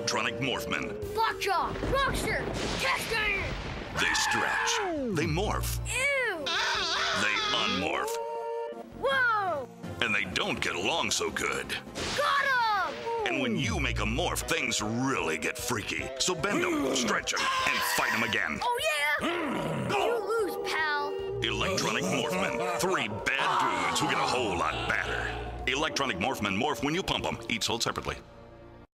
Electronic Morphmen. Lockjaw, Rockster, Cascade! They stretch. They morph. Ew! They unmorph. Whoa! And they don't get along so good. Got him! And when you make a morph, things really get freaky. So bend them, mm. stretch them, and fight them again. Oh yeah? Mm. you lose, pal. Electronic Morphmen. Three bad dudes who get a whole lot badder. Electronic Morphmen morph when you pump them. Each sold separately.